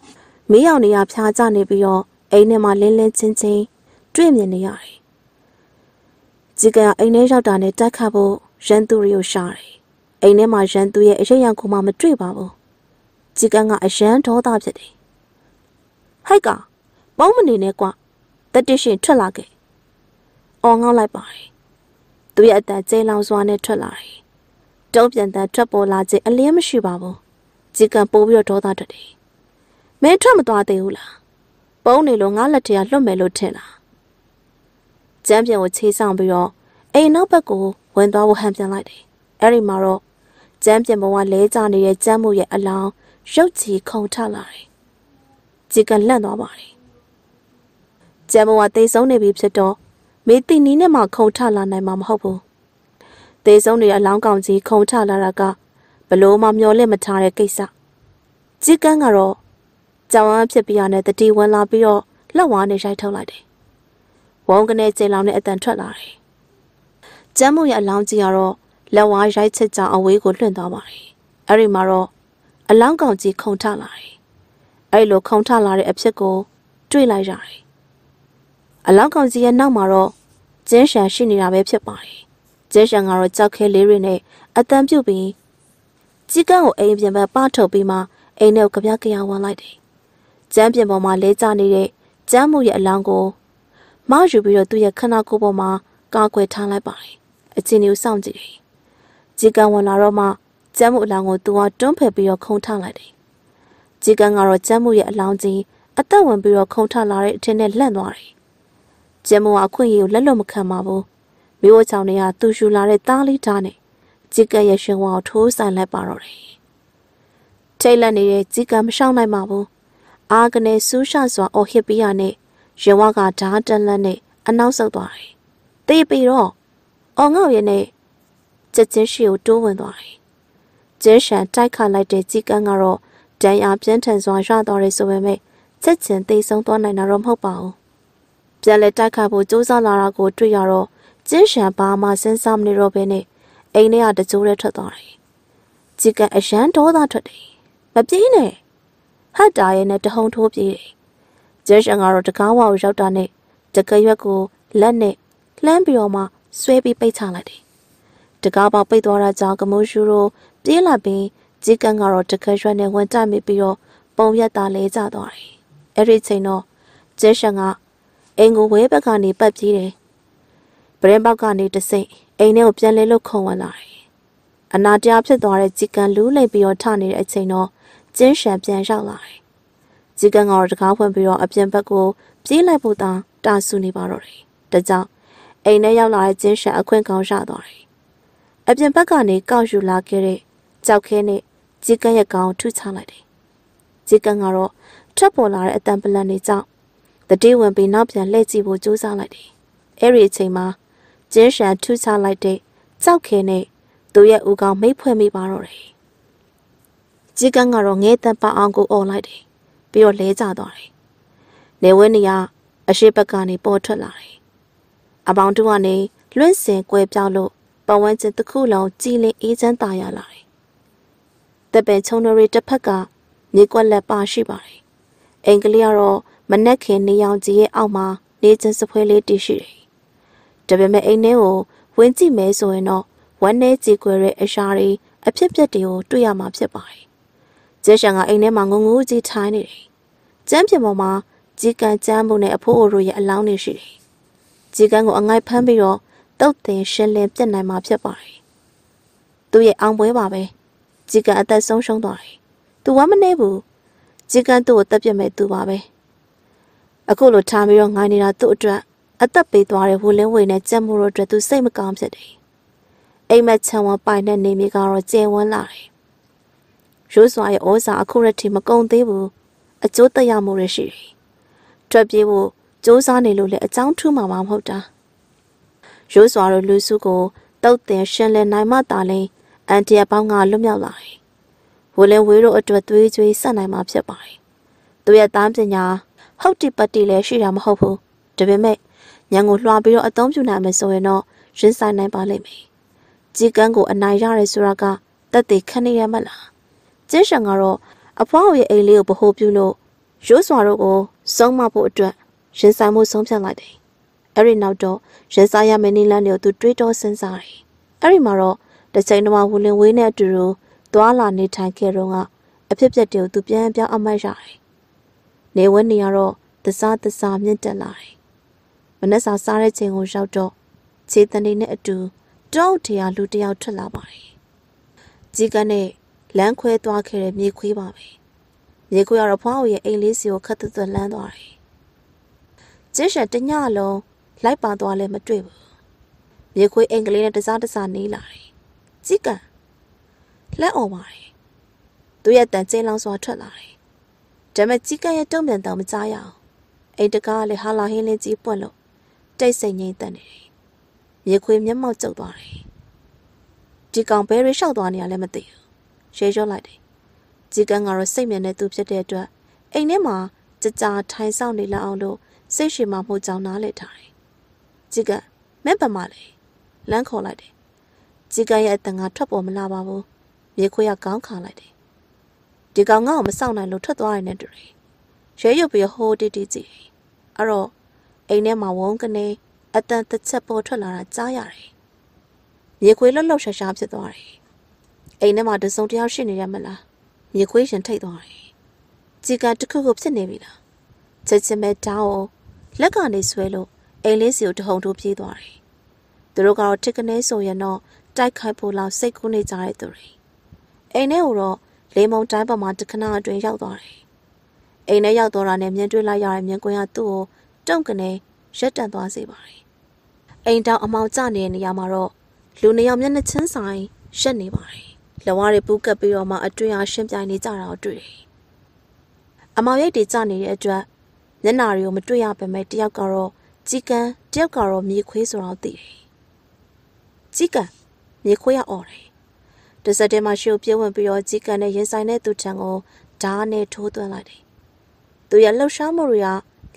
။မင်းရောက်နေရဖြားကျနေပြီးတော့အိမ်ထဲမှာလင်းလင်းချင်းချင်းတွေ့မြင်နေရတယ်။ဂျီကန်ကအိမ်ထဲရောက်တာနဲ့တိုက်ခတ်ဖို့ရန်သူတွေကိုရှာတယ် အိမ်ထဲမှာရန်သူရဲ့အရေးရန်ကိုမှမတွေ့ပါဘူး။ជីကန်ကအရန်ဒေါသဖြစ်တယ်။ဟိုက်ကပေါင်းမနေနဲ့ကွာ။တက်တရှင်ထွက်လာခဲ့။အော်ငေါက်လိုက်ပါတယ်။သူရဲ့အတန်ကျဲလောင်စွာနဲ့ထွက်လာတယ်။တုံးပြန်တန်ထွက်ပေါ်လာခြင်းအလင်းမရှိပါဘူး။ជីကန်ပိုးပြီးတော့ဒေါသထွက်တယ်။မင်းထွက်မသွားသေးဘူးလား။ပုံးနေလို့ငါလက်ထရလွတ်မယ်လို့ထင်လား။ကျမ်းပြန်ကိုခြေဆောင်ပြီးတော့အိမ်နောက်ဘက်ကိုဝင်သွားဖို့ဟန်ပြန်လိုက်တယ်။ အဲ့ဒီမှာတော့ကျမ်းပြန်ဘဝလဲကျနေတဲ့ကျမ်းမှုရဲ့အလောင်းရုပ်ချီခုန်ထလာတယ်။ជីကန်လန့်သွားပါတယ်။ကျမ်းဘဝတေဆုံးနေပြီဖြစ်တော့မေတီနီနဲ့မှခုန်ထလာနိုင်မှာမဟုတ်ဘူး။တေဆုံးနေတဲ့အလောင်းကောင်ကြီးခုန်ထလာတာကဘလို့မှမျောလင့်မထားတဲ့ကိစ္စ။ជីကန်ကတော့ကြောင်ဝမ်းဖြစ်ပြီးရတဲ့တတိဝင်လာပြီးတော့လက်ဝါးနဲ့ရိုက်ထုတ်လိုက်တယ်။ဝုန်းကနေကျေလောင်နဲ့အတန်ထွက်လာတယ်။ကျမ်းမှုရဲ့အလောင်းကြီးကတော့ လက်ဝါးရိုက်ချက်ကြောင်အဝေးကိုလွှင့်သွားပါတယ်။အဲ့ဒီမှာတော့အလောင်းကောင်ကြီးခုန်ထလာတယ်။အဲ့လိုခုန်ထလာတဲ့အဖြစ်ကိုတွေ့လိုက်ရတယ်။အလောင်းကောင်ကြီးရဲ့နောက်မှာတော့ကျင်းရှန်ရှိနေတာပဲဖြစ်ပါတယ်။ကျင်းရှန်ကတော့ကြောက်ခဲလေးတွေနဲ့အတန်ပြုတ်ပြီးကြီးကန်းကိုအိမ်ပြင်ဘက်ပထုတ်ပြီးမှအိမ်ထဲကိုကြပြကြရဝင်လိုက်တယ်။ကျမ်းပြင်ပေါ်မှာလဲကျနေတဲ့ကျမ်းမှုရဲ့အလောင်းကိုမယူပြီးတော့သူ့ရဲ့ခန္ဓာကိုယ်ပေါ်မှာကာကွယ်ထားလိုက်ပါတယ်။အချင်းကိုစောင့်ကြည့်တယ်။ ဂျီကန်ဝင်လာတော့မှကျမ်းမှုအလောင်းကိုသူကတွန်းဖယ်ပြီးတော့ခုံထလိုက်တယ်။ဂျီကန်ကတော့ကျမ်းမှုရဲ့အလောင်းကြီးအသက်ဝင်ပြီးတော့ခုံထလာတဲ့အထင်းနဲ့လှန့်သွားတယ်။ကျမ်းမှုကအခွင့်အရေးကိုလက်လွတ်မခံပါဘူး။မိဘချောင်းတွေကသူရှူလာတဲ့သားလေးသားနဲ့ဂျီကန်ရဲ့ရှင်ဝါကိုထိုးဆိုင်လိုက်ပါတော့တယ်။ထိတ်လန့်နေတဲ့ဂျီကန်မရှောင်နိုင်ပါဘူး။အာကနေဆူးရှစွာအော်ဟစ်ပြီးရနဲ့ရင်ဝါကဓာတ်တန်လန့်နဲ့အနောက်ဆုတ်သွားတယ်။တေးပြီးတော့အော်ငေါ့ရဲ့နဲ့ ချက်ချင်းရှိကိုတိုးဝင်သွားတယ်။ကျင်းရှန်တိုက်ခါလိုက်တဲ့ကြီးကန်းကတော့ဒဏ်ရာပြင်းထန်စွာရသွားတယ်ဆိုပေမဲ့ချက်ချင်းသိဆုံးသွားနိုင်တာတော့မဟုတ်ပါဘူး။ပြန်လဲတိုက်ခါဖို့စူးစမ်းလာတာကိုတွေ့ရတော့ကျင်းရှန်ဘာမှစဉ်းစားမနေတော့ဘဲနဲ့အိမ်ထဲကတကြိုးနဲ့ထွက်သွားတယ်။ကြီးကန်အရန်ဒေါသထွက်တယ်။မပြေးနဲ့ဟတ်တာရဲ့နဲ့တဟုန်ထိုးပြေးတယ်။ကျင်းရှန်ကတော့တကားဝါကိုရောက်တာနဲ့တကရွက်ကိုလက်နဲ့လှမ်းပြီးတော့မှဆွဲပြီးပိတ်ချလိုက်တယ်။ တကားပေါပိတ်သွားတာကြောင့်ကမိုးရှူတို့ပြေးလာပြီးကြီးကန်ကတော့တကရွက်နဲ့ဝင်တိုက်မိပြီးတော့ပုံရက်သားလဲကျသွားတယ်။အဲ့ဒီချိန်တော့ကျင်းရှန်ကအင်ကိုဝဲဘက်ကနေပတ်ပြေးတယ်။ဗရင်ဘောက်ကနေတစိမ့်အိမ်ထဲကိုပြန်လဲလို့ခုံဝင်လာတယ်။အနာတရားဖြစ်သွားတဲ့ကြီးကန်လူးလိမ့်ပြီးတော့ထနေတဲ့အချိန်တော့ကျင်းရှန်ပြန်ရောက်လာတယ်။ကြီးကန်ကတော့တကားဖွင့်ပြီးတော့အပြင်ဘက်ကိုပြေးလိုက်ဖို့တောင်တာဆူနေပါတော့တယ်။ဒါကြောင့်အိမ်ထဲရောက်လာတဲ့ကျင်းရှန်အခွင့်ကောင်းရသွားတယ်။ အပြင်ဘက်ကနေကောက်ယူလာခဲ့တဲ့ကြောက်ခဲနဲ့ကြီးကန်ရဲ့ကောင်ထုချလိုက်တယ်။ကြီးကန်ကတော့ထပ်ပေါ်လာတဲ့အတန်ပလန်တွေကြောင့်တတိဝင်ပြီးနောက်ပြန်လှည့်ကြည့်ဖို့ကြိုးစားလိုက်တယ်။အဲ့ဒီအချိန်မှာကျင်းရှန်ထုချလိုက်တဲ့ကြောက်ခဲနဲ့သူ့ရဲ့ဦးကောင်မိတ်ဖွဲ့မိပါတော့တယ်။ကြီးကန်းကတော့ငဲတန်ပအောင်ကိုអော်လိုက်တယ်။ပြီးတော့လဲကျသွားတယ်။နေဝင်းနေရအရှိဘက်ကနေပေါ်ထွက်လာတယ်။အပေါင်းတို့ကနေလွင့်စင်ကွဲပြောက်လို့ ပဝန်းကျင်တစ်ခုလုံးကြည်လင်အေးချမ်းသာရလာတယ်။တပင်ချုံတော်ရီတစ်ဖက်ကမြေကွက်လက်ပါရှိပါတယ်။အင်္ဂလိပ်ကတော့မနက်ခင်နေရောင်ကြီးရဲ့အောက်မှာနေချင်းစပွဲလေးတည်ရှိတယ်။ဒါပေမဲ့အိမ်ထဲကိုဝင်ကြည့်မဲဆိုရင်တော့ဝမ်းနေကြည်ကွယ်တဲ့အရှာတွေအဖြစ်ဖြစ်တွေကိုတွေ့ရမှာဖြစ်ပါတယ်။ကျဲရှန်ကအိမ်ထဲမှာငုံငူးကြီးထိုင်းနေတယ်။ကျမ်းပြင်ပေါ်မှာကြီးကန်ကျမ်းမှုနဲ့အဖိုးအိုတို့ရဲ့အလောင်းတွေရှိတယ်။ကြီးကန်ကိုအငိုက်ဖမ်းပြီးတော့ တုတ်တင်ရှင်းလင်းပြတ်နိုင်မှာဖြစ်ပါတယ်။သူ့ရဲ့အောင်ပွဲပါပဲ။ကြီးကန်အသက်ဆုံးရှုံးသွားတယ်။သူဝမ်းမနေဘူး။ကြီးကန်သူ့ကိုတက်ပြစ်မဲ့သူပါပဲ။အခုလိုထားပြီးတော့ငိုင်းနေတာသူ့အတွက်အသက်ပေးသွားတဲ့ဝူလင်းဝေနဲ့ကြက်မှုတို့အတွက်သူစိတ်မကောင်းဖြစ်တယ်။အိမ်မက်ချံဝပိုင်တဲ့နေမြေကတော့ကျဲဝန်းလာတယ်။ရိုးစွာရဲ့ဩဇာအခုရတိမကုံသေးဘူး။အကျိုးသက်ရောက်မှုတွေရှိတယ်။ထွက်ပြေးဖို့စ조사နေလို့လည်းအကြောင်းထူးမှာမဟုတ်တာ။ ရိုးစွာတို့လူစုကိုတုတ်တင်ရှင်းလင်းနိုင်မှတာလင်းအန်တီယာပေါင်းကလွတ်မြောက်လာတယ်။ဝလင်ဝေးတို့အတွက်သွေးကြွေးဆက်နိုင်မှာဖြစ်ပါတယ်။သူရဲ့သားပညာဟုတ်တိပတ်တိလည်းရှိတာမဟုတ်ဘူး။ဒါပေမဲ့ညံကိုလွှာပြီးတော့အသုံးပြုနိုင်မယ်ဆိုရင်တော့ရင်ဆိုင်နိုင်ပါလိမ့်မယ်။ကြီးကန်းကိုအနိုင်ရတယ်ဆိုတာကတက်သေးခဏရမလား။ကျင်းရှန်ကတော့အဖွားရဲ့အိမ်လေးကိုဗဟိုပြုလို့ရိုးစွာတို့ကိုစုံမဖို့အတွက်ရင်ဆိုင်မှုဆုံးဖြတ်လိုက်တယ်။ အဲ့ဒီနောက်တော့ရင်ဆိုင်ရမယ့်နည်းလမ်းတွေကိုသူတွေးတောစဉ်းစားတယ်။အဲ့ဒီမှာတော့တစ်ချိန်တည်းဝူလင်ဝေးနဲ့အတူတူသွာလာနေထိုင်ခဲ့တော့ကအဖြစ်ပြက်တွေကိုသူပြန်ပြောင်းအမှတ်ရတယ်။နေဝင်းနေရတော့တစားတစားမြင့်တက်လာတယ်မနက်စာစားတဲ့ချိန်ကိုရောက်တော့ခြေတနေနဲ့အတူတောက်ထရာလူတယောက်ထွက်လာပါတယ်။ကြီးကနဲ့လမ်းခွဲသွားခဲ့တဲ့မြေခွေးပါပဲ။မြေခွေးကတော့ဖွားအိုရဲ့အိမ်လေးစီကိုခတ်သွက်လန်းသွားတယ်။ကျင်းရှက်တညလုံး လိုက်ပါသွားလဲမတွေ့ဘူး။မြေခွေးအိမ်ကလေးနဲ့တစားတစားနေလာတယ်။ကြီးကလက်អော်ပါတယ်။သူရဲ့တန်ကျင်းလောင်းစွာထွက်လာတယ်။ဒါပေမဲ့ကြီးကရဲ့တုံ့ပြန်တော့မကြားရအောင်။အိမ်တကားလည်းဟာလာဟင်းလင်းကြီးပွက်လို့တိတ်ဆိတ်ငြိမ်သက်နေတယ်။မြေခွေမျက်မှောက်ကျုပ်သွားတယ်။ဒီကောင်ဘဲရီလျှောက်သွားနေရလဲမသိဘူး။ရဲရောလိုက်တယ်။ကြီးကန်းကတော့စိတ်မြင်တဲ့သူဖြစ်တဲ့အတွက်အိမ်ထဲမှာကြကြထိုင်ဆောင်နေလောက်အောင်လို့စိတ်ရှိမှမှုကြောင်နားလေထားတယ်။ ကြီးကမဲပမလေးလမ်းခေါ်လိုက်တယ်။ကြီးကန်းရဲ့အတန်ကထွက်ပေါ်မလာပါဘူး။မြေခွေကကောင်းခါလိုက်တယ်။ဒီကောင်ငါ့ကိုမစောင့်နိုင်လို့ထွက်သွားတယ်နဲ့တူတယ်။ရဲရုပ်ပြီးဟိုးတီတီကြည့်။အဲ့တော့အိမ်ထဲမှာဝုန်းကနေအတန်တစ်ချက်ပေါ်ထွက်လာတာကြားရတယ်။မြေခွေးလှုပ်လှုပ်ရှားရှားဖြစ်သွားတယ်။အိမ်ထဲမှာတစုံတယောက်ရှိနေရမလား။မြေခွေးရှင်ထိတ်သွားတယ်။ကြည်ကတစ်ခုခုဖြစ်နေပြီလား။ချက်ချင်းပဲတောင်းအောင်လက်ကနေဆွဲလို့ အိမ်လေးစီကိုတဟုန်ထိုးပြေးသွားတယ်။သူတို့ကတော့တစ်ကနေဆိုရင်တော့တိုက်ခိုက်ဖို့လောက်စိတ်ကူးနေကြတဲ့သူတွေ။အိမ်ထဲကိုတော့လေမုံတိုင်းပေါ်မှာတခဏအတွင်းရောက်သွားတယ်။အိမ်ထဲရောက်တော့တာနဲ့မြင်တွေ့လိုက်ရတဲ့မြင်ကွင်းကသူ့ကိုတုံကနေရက်တန့်သွားစေပါတယ်။အိမ်တောင်အမောင်ကျနေတဲ့နေရာမှာတော့လူနှစ်ယောက်မျက်နှာချင်းဆိုင်ရက်နေပါတယ်။လဝါးတွေပူးကပ်ပြီးတော့မှအတွင်အားရှင်းပြိုင်နေကြတာကိုတွေ့တယ်။အမောင်ရိတ်တွေကျနေတဲ့အတွက်မျက်နာတွေကိုမတွေ့ရပေမဲ့တယောက်ကတော့ ကြီးကန်းတယောက်ကတော့မြေခွေးဆိုတော့သိတယ်။ကြီးကန်းမြေခွေးရអော်တယ်။တစက်တဲမှာရှုပ်ပြေးဝင်ပြီးတော့ကြီးကန်းနဲ့ရင်ဆိုင်တဲ့သူထံကိုဓာတ်နဲ့ထိုးသွင်းလိုက်တယ်။သူရဲ့လှုပ်ရှားမှုတွေက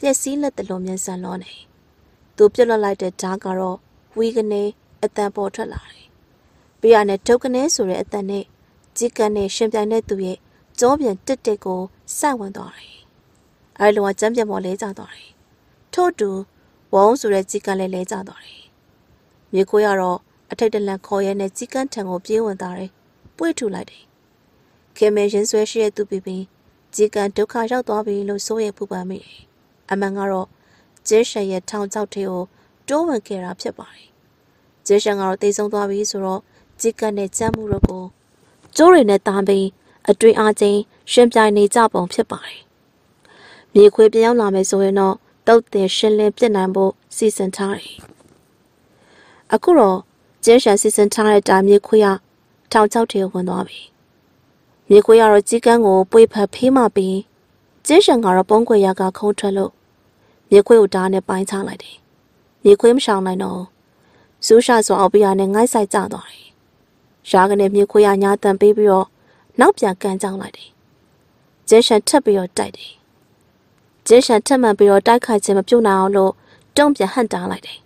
လျက်စီးလက်တလုံးမြန်ဆန်လောနေသူပြက်လွတ်လိုက်တဲ့ဓာတ်ကတော့ဝီကနေအတန်ပေါ်ထွက်လာတယ်။ပြရနဲ့ဒုတ်ကနေဆိုတဲ့အတန်နဲ့ကြီးကန်နဲ့ရှင်ပြိုင်တဲ့သူရဲ့ကြောပြန်တစ်တစ်ကိုစိုက်ဝင်သွားတယ်။အဲလိုကကြမ်းပြတ်ပေါ်လဲကျသွားတယ်။ထို့တူ ဝုံဆိုတဲ့ကြီးကန်လည်းလဲကျသွားတယ်။မြေကိုရတော့အထိတ်တလန့်ခေါ်ရဲနဲ့ကြီးကန်ထံကိုပြေးဝင်သွားတယ်။ပွေ့ထူလိုက်တယ်။ခင်မေရင်ဆွဲရှိတဲ့သူပြီးပြီးကြီးကန်ဒုက္ခရောက်သွားပြီလို့စိုးရိမ်ပူပန်မိတယ်အမှန်ကတော့ကျဲရှန်ရဲ့ထောင်ချောက်ထဲကိုတိုးဝင်ခဲ့တာဖြစ်ပါတယ်။ကျဲရှန်ကတော့တိတ်ဆုံးသွားပြီဆိုတော့ကြီးကတ်နဲ့ကြမ်းမှုတို့ကိုကျိုးတွေနဲ့တားပြီးအတွင်အားချင်းရှင်ပြိုင်နေကြပုံဖြစ်ပါတယ်။မြေခွေပြောင်းလာမယ်ဆိုရင်တော့ တုတ်တင်ရှင်းလင်းပြစ်နိုင်ဖို့စီစဉ်ထားတယ်။အခုတော့ကျဲရှန်စီစဉ်ထားတဲ့တာမြေခွေကထောင်ချောက်ထဲဝင်သွားပြီ။မြေခွေကတော့ကြီးကန်းကိုပွေဖက်ဖေးမှပြီးကျင်းရှန်ကတော့ပုံးခွေရကခုံးထွက်လို့မြေခွေးကိုဓာတ်နဲ့ပိုင်းချလိုက်တယ်။မြေခွေးမရှောင်နိုင်တော့စူးရှာစွာအောက်ပြရနဲ့ငိုက်ဆိုင်ကျသွားတယ်။ရာကနေမြေခွေရညာတန်ပေးပြီးတော့နောက်ပြန်ကန်ကြောင်းလိုက်တယ်။ကျင်းရှန်ထပ်ပြီးတော့တိုက်တယ်။ ကျင်းရှန်ထပ်မှန်ပြီးတော့တိုက်ခိုက်ခြင်းမပြုတ်နိုင်အောင်လို့တုံ့ပြန်ဟန်တားလိုက်တယ်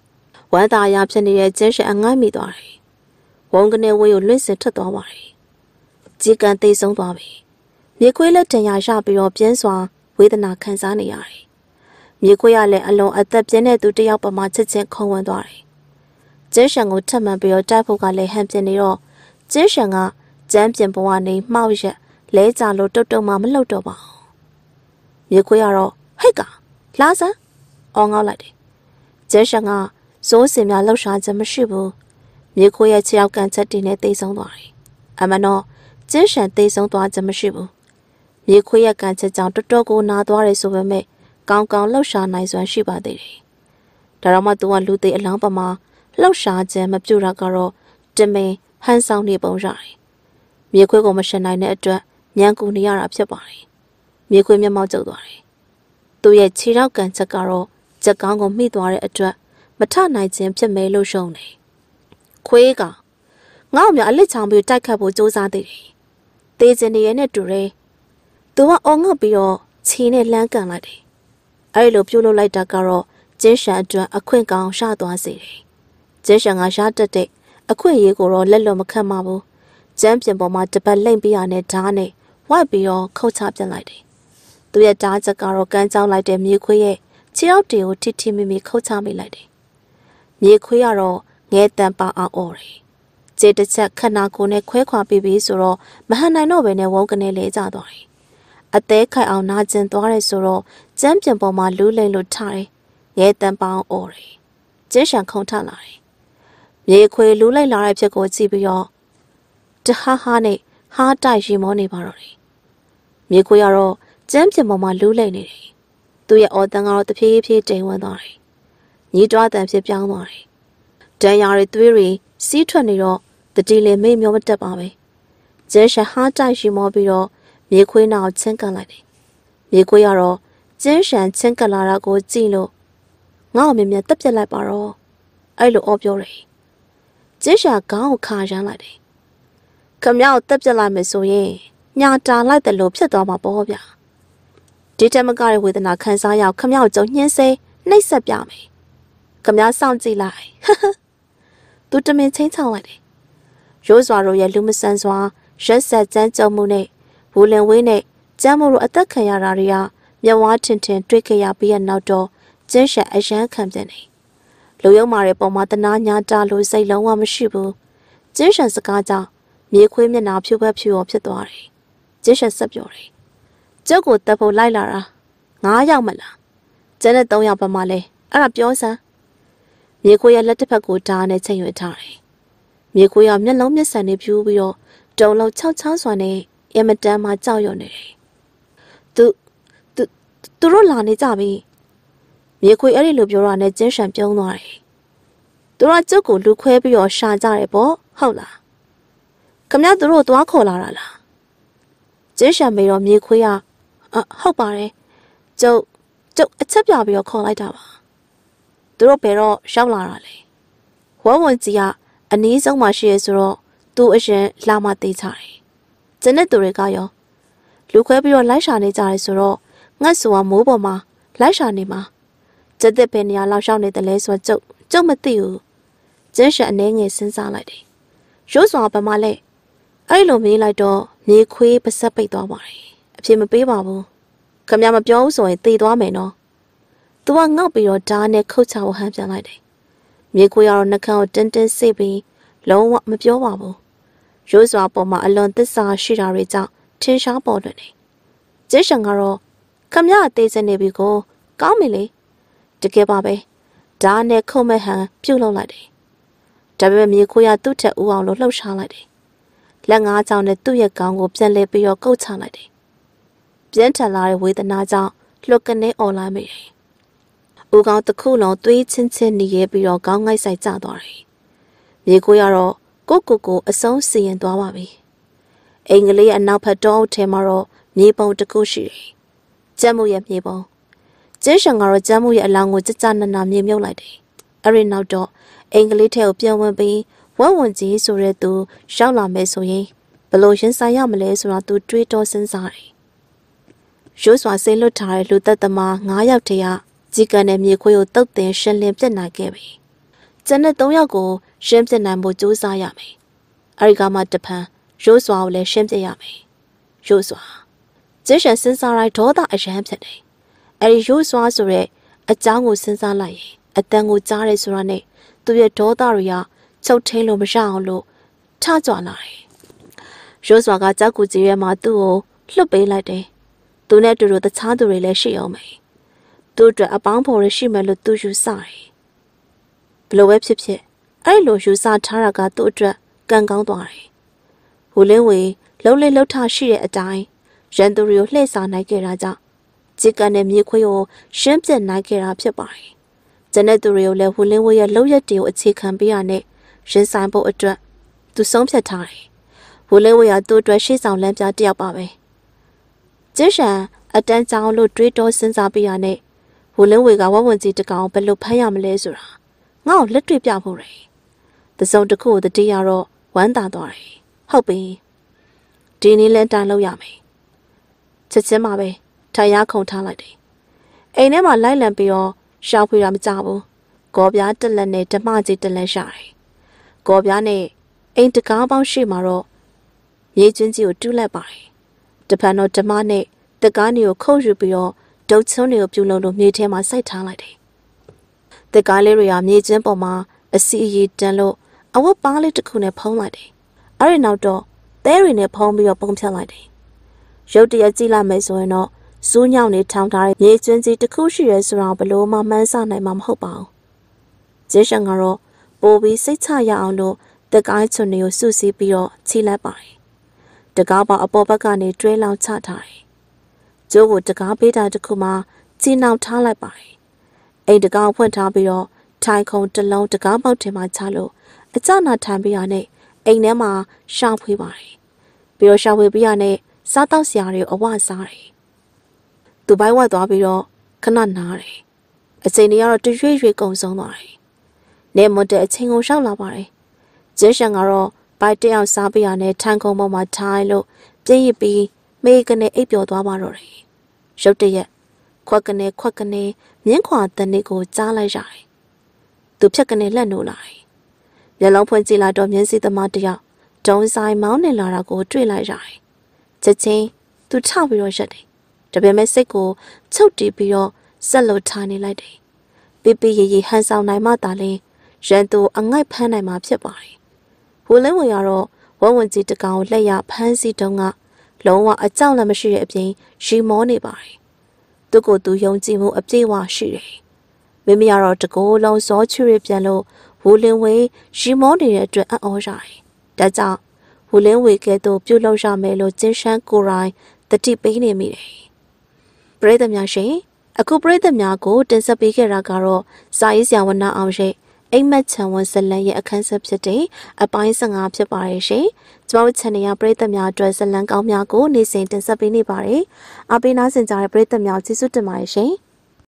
။ဝမ်းသာရာဖြစ်နေတဲ့ကျင်းရှန်အငိုက်မိသွားတယ်။ဝုံကနေဝေးကိုလွင့်စင်ထွက်သွားပါတယ်။ကြီးကန်သိဆုံးသွားပြီ။မြေခွေးလက်တံရရပြီးတော့ပြင်းစွာဝေဒနာခံစားနေရတယ်။မြေခွေးရလည်းအလွန်အသက်ပြင်းတဲ့သူတယောက်ပမာချစ်ချင်းခုံဝင်သွားတယ်။ကျင်းရှန်ကိုထပ်မံပြီးတော့တိုက်ဖို့ကလည်းဟန်ပြင်းနေတော့ကျင်းရှန်ကကျမ်းပြင်ဘဝနေမှောက်ရက်လဲကြလို့တုတ်တုံမှမလှုပ်တော့ပါဘူး။ မြေခွေးကတော့ဟိတ်ကလာစမ်းအော်ငေါက်လိုက်တယ်။ကျင်းရှန်ကစိုးစင်များလှုပ်ရှားခြင်းမရှိဘူး။မြေခွေးရဲ့ခြေောက်ကန်ချက်တင်နဲ့တိတ်ဆုံးသွားတယ်။အမှန်တော့ကျင်းရှန်တိတ်ဆုံးသွားခြင်းမရှိဘူး။မြေခွေးရဲ့ကန်ချက်ကြောင့်တော်တော်ကိုနာသွားတယ်ဆိုပေမဲ့ကောင်းကောင်းလှုပ်ရှားနိုင်စွမ်းရှိပါသေးတယ်။ဒါတော့မှသူကလူသေးအလောင်းပမာလှုပ်ရှားခြင်းမပြုတ်တာကတော့တမင်ဟန်ဆောင်နေပုံရတယ်။မြေခွေးကိုမရှင်နိုင်တဲ့အတွက်ညံကူနေရတာဖြစ်ပါတယ်။ မြေခွေးမျက်မှောက်ကျုပ်သွားတယ်။သူ့ရဲ့ခြေထောက်ကန်ချက်ကတော့ကြက်ကောင်းကိုမိသွားတဲ့အတွက်မထနိုင်ခြင်းဖြစ်မယ်လို့ရှုံတယ်။ခွေးကငါ့အမြအလစ်ချောင်ပြီးတိုက်ခတ်ဖို့ကြိုးစားသေးတယ်။တေးကျင်နေရနဲ့တူတယ်။သူကအော်ငတ်ပြီးတော့ခြေနဲ့လှမ်းကန်လိုက်တယ်။အဲဒီလိုပြုတ်လုလိုက်တာကတော့ကျင်းရှန်အတွက်အခွင့်ကောင်းရှသွားစေတယ်။ကျင်းရှန်ကရှားတက်တဲ့အခွင့်အရေးကိုတော့လက်လွတ်မခံပါဘူး။ကျမ်းပြင်ပေါ်မှာတပတ်လိမ့်ပြီးရတဲ့ဓာတ်နဲ့ဝိုက်ပြီးတော့ခုတ်ချပြလိုက်တယ်။ သူရဲ့ဓာတ်ချက်ကတော့ကန်းကြောင်းလိုက်တဲ့မြေခွေးရဲ့ခြေောက်တွေကိုထိထိမိမိခုတ်ချမိလိုက်တယ်။မြေခွေးကတော့ငဲတန်ပါအောင်អော်တယ်။ခြေတစ်ချက်ခနာကိုနဲ့ခွဲခွာပြီးပြီဆိုတော့မဟန်နိုင်တော့ဘဲနဲ့ဝုန်းကနေလဲကျသွားတယ်။အသေးခိုက်အောင်နာကျင်သွားတယ်ဆိုတော့ကျမ်းပြင်ပေါ်မှာလူးလိမ့်လို့ထားတယ်။ငဲတန်ပါအောင်អော်တယ်။ကျင်းရှန်ခုန်ထလာတယ်။မြေခွေလူးလိုက်လာတဲ့ဖြစ်ကိုကြည့်ပြီးတော့တဟားဟားနဲ့ဟားတိုက်ရီမောနေပါတော့တယ်။မြေခွေကတော့ ကျမ်းပြင်ပေါ်မှာလူးလိမ့်နေတယ်။သူ့ရဲ့အော်တန်ကတော့တဖြည်းဖြည်းတိမ်ဝန်းသွားတယ်။ညီးတွားတန်ဖြစ်ပြောင်းသွားတယ်။ဒဏ်ရာတွေသွေးတွေစီးထွက်နေတော့တတိလေမိတ်မျောမတက်ပါပဲ။ကျင်းရှန်ဟားတိုက်ရီမောပြီးတော့မြေခွေးနာကိုချင်းကပ်လိုက်တယ်။မြေခွေးကတော့ကျင်းရှန်ချင်းကပ်လာတာကိုကြည့်လို့ငါ့ကိုမြင်မြင်တက်ပြက်လိုက်ပါတော့။အဲ့လိုအော်ပြောတယ်။ကျင်းရှန်ခေါင်းကိုခါရမ်းလိုက်တယ်။ခမရောက်တက်ပြက်လိုက်မယ်ဆိုရင်ညာတာလိုက်တယ်လို့ဖြစ်သွားမှာပေါ့ဗျာ။ ဒီတမကရဲ့ဝေဒနာခံစားရခမရောက်ကြုံညှင်းစေနှိပ်ဆက်ပြမယ်။ခမစောင့်ကြည့်လိုက်။သူတမင်ချင်းချောင်းလိုက်တယ်။ရိုးစွာတို့ရဲ့လူမဆန်စွာရက်ဆက်ကြမ်းကြုံမှုနဲ့ဘူလင်ဝေးနဲ့ကျမ်းမို့တို့အသက်ခံရတာတွေကမျက်ဝါးထင်ထင်တွေ့ခဲ့ရပြီးတဲ့နောက်တော့ကျင်းရှက်အရန်ခံပြန်နေလူယုံမာတဲ့ပုံမှာတနာညာတာလို့စိတ်လုံးဝမရှိဘူးကျင်းရှက်စကားကြောင့်မြေခွေးမျက်နှာဖြူဘက်ဖြူရောဖြစ်သွားတယ်ကျင်းရှက်ဆက်ပြောတယ် ကျုပ်ကိုတက်ဖို့လိုက်လာတာငါးယောက်မလားကျန်တဲ့၃ယောက်ပါမလဲအဲ့ဒါပြောစမ်းမြေခွေးရဲ့လက်တစ်ဖက်ကိုဓာတ်နဲ့ချိန်ရွက်ထားတယ်မြေခွေးကမျက်လုံးမျက်စံနဲ့ဖြူပြီးတော့တုံလုံး၆ချောင်းစွာနဲ့အင်မတန်မှကြောက်ရွံ့နေတယ်။သူသူသူတို့လာနေကြပြီ။မြေခွေအဲ့ဒီလိုပြောတာနဲ့ကျင်းရှံပြုံးသွားတယ်။သူတို့ကကျုပ်ကိုလူခွဲပြီးတော့ရှာကြတယ်ပေါ့ဟုတ်လား။ခမရသူတို့သွားခေါ်လာတာလား။ကျင်းရှံမေတော့မြေခွေကအ ဟုတ်ပါတယ်။ကျုပ်ကျုပ်အချက်ပြပြီးတော့ခေါ်လိုက်တာပါ။သူတို့ဘယ်တော့ရောက်လာတာလဲ။ဝဝွန်ကြီးကအနည်းဆုံးမှရှိရဆိုတော့သူ့အရင်လာမှသေးချတယ်ကျန်တဲ့သူတွေကရောလူခွဲပြီးတော့လိုက်ရှာနေကြတယ်ဆိုတော့ငတ်ဆိုကမိုးပေါ်မှာလိုက်ရှာနေမှာကျက်တဲ့ဘယ်နေရာလောက်ရှောက်နေတယ်လဲဆိုတော့ကျုပ်ကျုပ်မသိဘူးကျင်းရှက်အနေငယ်စဉ်းစားလိုက်တယ်ရိုးစွာပမာလဲအဲ့လိုမေးလိုက်တော့မြေခွေးပါဆက်ပိတ်သွားပါတယ် အဖြစ်မပေးပါဘူးခမမပြောဘူးဆိုရင်သေသွားမယ်နော် သူကငေါ့ပြီးတော့ဓာတ်နဲ့ခုတ်ချဝဟန်ပြန်လိုက်တယ်မြေခွေးကတော့နှကန်းကိုတင်းတင်းစိတ်ပြီးလုံးဝမပြောပါဘူးရိုးစွာပေါ်မှာအလွန်သစ္စာရှိတာတွေကြောင့်ထင်ရှားပေါ်လွင်နေ။ကျင်းရှန်ကတော့ခမရအသေးစနေပြီကိုကောင်းပြီလေ။တကယ်ပါပဲ။ဓာတ်နဲ့ခုံမဲ့ဟန်ပြုတ်လောက်လိုက်တယ်။ဒါပေမဲ့မြေခိုးရသူ့ထက်ဦးအောင်လို့လှုပ်ရှားလိုက်တယ်။လက်ငါးချောင်းနဲ့သူ့ရဲ့ခေါင်းကိုပြန်လဲပြီးတော့ကုတ်ချလိုက်တယ်။ ပြင်းထန်လာတဲ့ဝေဒနာကြောင့်လှုပ်ကနေអော်လာမိတယ်။ဦးကောင်းတစ်ခုလုံးသွေးချင်းချင်းနေရပြီးတော့ခေါင်းငိုက်ဆိုင်ကျသွားတယ်။မြေခိုးရတော့ကိုကိုကိုအဆုံးစီရင်သွားပါပြီ။အင်္ဂလိပ်အနောက်ဘက်တောအုပ်ထဲမှာတော့မြေပုံတစ်ခုရှိတယ်။ကျမ်းမှုရဲ့မြေပုံ။ကျင်းရှန်ကတော့ကျမ်းမှုရဲ့အလောင်းကိုကြကြနနာမြေမြုပ်လိုက်တယ်။အဲ့ဒီနောက်တော့အင်္ဂလိပ်ထဲကိုပြန်ဝင်ပြီးဝက်ဝင်ကြီးဆိုတဲ့သူရောက်လာမယ်ဆိုရင်ဘလို့ရင်ဆိုင်ရမလဲဆိုတာသူတွေးတောစဉ်းစားတယ်။ ရိုးစွာစိတ်လွတ်ထားတဲ့လူသက်သမား9ယောက်တည်းကကြီးကန်တဲ့မြေခွေးကိုတုတ်တင်ရှင်းလင်းပြစ်နိုင်ခဲ့ပြီ။ကျန်တဲ့3ယောက်ကိုရှင်းပြနိုင်ဖို့ကြိုးစားရမယ်။အဲဒီကမှတဖန်ရိုးစွာကိုလည်းရှင်းပြရမယ်။ရိုးစွာကျင်းရှန်စဉ်းစားလိုက်ဒေါသအရန်ဖြစ်တယ်။အဲဒီရိုးစွာဆိုတဲ့အကြောင်းကိုစဉ်းစားလိုက်ရင်အတန်ကိုကြားရဲဆိုတာနဲ့သူရဲ့ဒေါသတွေကချုပ်ထင်းလို့မရအောင်လို့ထကြွလာတယ်။ရိုးစွာကကြောက်ကူကြီးရဲမှာသူ့ကိုလှုပ်ပေးလိုက်တယ်။ သူနဲ့တူတူတခြားသူတွေလည်းရှိအောင်မယ်။သူ့အတွက်အပေါင်းဖော်ရရှိမယ်လို့သူယူဆတယ်။ဘလို့ပဲဖြစ်ဖြစ်အဲ့လိုယူဆထားတာကသူ့အတွက်ကံကောင်းသွားတယ်။ဟိုလင်းဝေလှုပ်လေလှုပ်ထရှိတဲ့အတိုင်းရန်သူတွေကိုလှည့်စားနိုင်ခဲ့တာကြောင့်ဂျစ်ကန်နဲ့မြေခွေးကိုရှင်းပြနိုင်ခဲ့တာဖြစ်ပါတယ်။ကျန်တဲ့သူတွေကိုလည်းဟိုလင်းဝေရဲ့လှုပ်ရက်တွေကိုအခြေခံပေးရတဲ့ရင်ဆိုင်ဖို့အတွက်သူဆုံးဖြတ်ထားတယ်။ဝလင်းဝရသူ့အတွက်ရှေ့ဆောင်လမ်းပြတယောက်ပါပဲ။ ကျင်းရှန်အတန်းချောင်းလို့တွေးတောစဉ်းစားပြရနဲ့ဝလင်းဝေကဝဝဝင်ကြီးတကောင်ဘယ်လိုဖမ်းရမလဲဆိုတာငါ့ကိုလက်တွေ့ပြဖို့ရယ်။တစုံတစ်ခုကိုတတိယတော့ဝမ်းသာသွားတယ်။ဟုတ်ပြီ။ဒီနေ့လဲတန်လို့ရမယ်။ချက်ချင်းမှာပဲထိုင်ရခုံထားလိုက်တယ်။အိမ်ထဲမှာလိုက်လံပြီးတော့ရှောက်ဖွေတာမကြဘူး။ကောပြားတက်လက်နဲ့ဓမ္မကြီးတက်လက်ရှာတယ်။ကောပြားနဲ့အိမ်တကားပေါင်းရှိမှာတော့မြေကျွန်းကြီးကိုတူးလိုက်ပါတယ်။ တဖန်တော့ဓမ္မနဲ့တကားနေကိုခုတ်ယူပြီးတော့ဒုတ်ချွန်းတွေကိုပြုတ်လုံးလို့မြေထဲမှာစိုက်ထားလိုက်တယ်။တကားလေးတွေကမြေကျွန်းပေါ်မှာအစီအရီတန်လို့အဝတ်ပါးလေးတစ်ခုနဲ့ဖုံးလိုက်တယ်။အဲ့ဒီနောက်တော့သဲတွေနဲ့ဖုံးပြီးတော့ပုံဖြတ်လိုက်တယ်။ရုတ်တရက်ကြည့်လိုက်မယ်ဆိုရင်တော့စူးညောင်နေထောင်ထားတဲ့မြေကျွန်းကြီးတစ်ခုရှိရဲဆိုတော့ဘလို့မှမှန်းဆနိုင်မှာမဟုတ်ပါဘူး။ဂျေရှန်ကတော့ပိုပြီးစိတ်ချရအောင်လို့တကိုင်းချွန်တွေကိုစုစည်းပြီးတော့ချိလိုက်ပါတယ်။ တကားပေါအပေါ်ဘက်ကနေတွဲလောင်ချထားတယ်။ကျိုးကိုတကားပေးတာတစ်ခုမှကြီးနှောင်ထားလိုက်ပါတယ်။အိမ်တကားဖွင့်ထားပြီးတော့ထိုင်ခုံတစ်လုံးတကားပေါက်ထဲမှာချလို့အကျနာထိုင်ပြီးရနဲ့အိမ်ထဲမှာရှောင်ဖွေးပါတယ်။ပြီးတော့ရှောင်ဖွေးပြီးရနဲ့စားတော့ဆရာတွေအဝစားတယ်။သူပိုင်းဝတ်သွားပြီးတော့ခဏနားတယ်။အချိန်တွေကတော့တရွေ့ရွေ့ကုံဆုံးသွားတယ်။နေမတဲ့အချိန်ကိုရှောက်လာပါတယ်။ကျင်းရှန်ကတော့ ဘိုက်တယောက်စားပြရနဲ့ထန်ခုံပေါ်မှာထိုင်လို့ပြင်းရပြီးမေးကနေအိပ်ပျော်သွားပါတော့တယ်။ရုတ်တရက်ခွက်ကနေခွက်ကနေမြင်းခွာတနစ်ကိုကြားလိုက်ရတယ်။သူဖြက်ကနေလှက်နိုးလာတယ်။မျက်လုံးဖွင့်ကြည့်လိုက်တော့မျက်စိသမားတယောက်ဒုံဆိုင်မောင်းနေလာတာကိုတွေ့လိုက်ရတယ်။ချက်ချင်းသူထပြီးတော့ရက်တယ်။ဒါပေမဲ့စိတ်ကိုချုပ်တီးပြီးတော့ဆက်လို့ထားနေလိုက်တယ်။ပြပြရရဟန်ဆောင်နိုင်မှသာလဲရန်သူအငိုက်ဖမ်းနိုင်မှာဖြစ်ပါတယ် ဝလင်းဝင်ကတော့ဝဝဝင်ကြီးတကောင်လက်ရဖမ်းစီတုံးကလုံးဝအကြောက်လည်းမရှိတဲ့အပြင်ရီမောနေပါတယ်။သူ့ကိုယ်သူယုံကြည်မှုအပြည့်အဝရှိတယ်။မိမိကတော့တကိုယ်လုံးစောချွေပြန်လို့ဝလင်းဝေရီမောနေတဲ့အတွက်အံ့ဩရတယ်။ဒါကြောင့်ဝလင်းဝေကဲ့သို့ပြုတ်လောက်ရမယ်လို့ကျင်းရှမ်းကိုရိုင်းတတိပေးနေမိတယ်။ပရိသတ်များရှင်အခုပရိသတ်များကိုတင်ဆက်ပေးခဲ့တာကတော့စာရေးဆရာဝနအောင်ရဲ့ အိမ်မက်ချံဝန်ဇလန်ရဲ့အခန်းဆက်ဖြစ်တဲ့အပိုင်း15ဖြစ်ပါရဲ့ရှင်။ကျမတို့ channel ရပရိသတ်များအတွက်ဇလန်ကောင်းများကိုနေ့စဉ်တင်ဆက်ပေးနေပါတယ်။အားပေးနားဆင်ကြတဲ့ပရိသတ်များကျေးဇူးတင်ပါတယ်ရှင်။